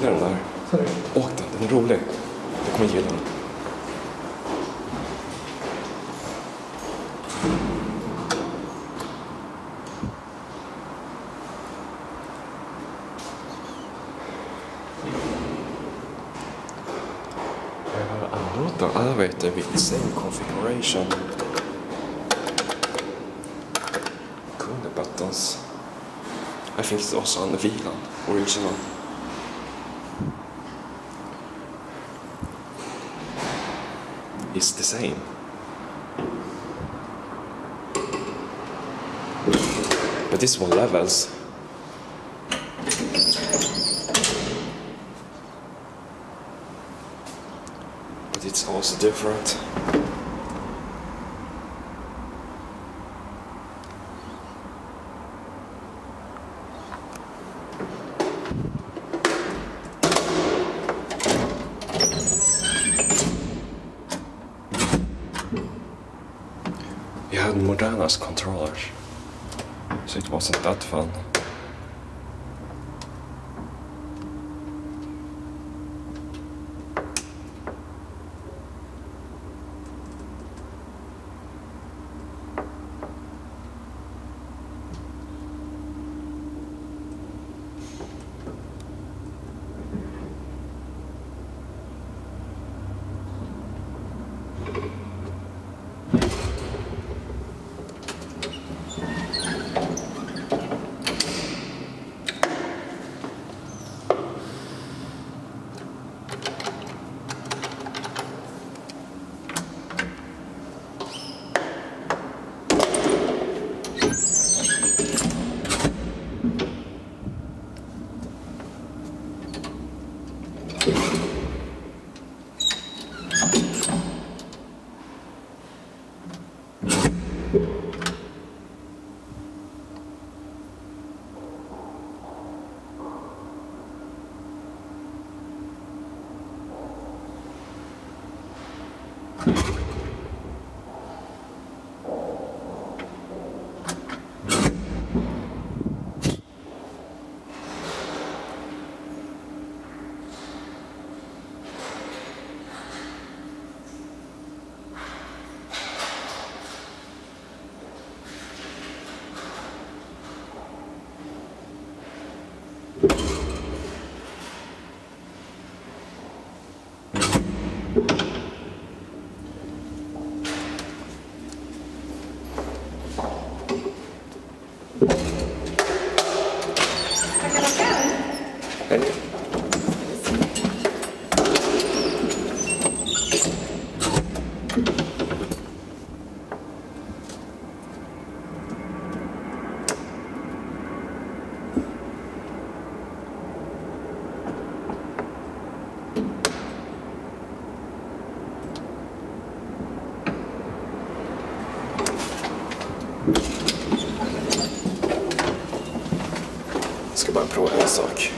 rolig den där. Sorry. Åk den, den är rolig. Du kommer gilla den. I'm not the elevator with the same configuration. Cooler buttons. I think it's also on the VLAN, original. It's the same. But this one levels. But it's also different. Had Moderna's controllers, so it wasn't that fun. Jag ska bara prova en sak.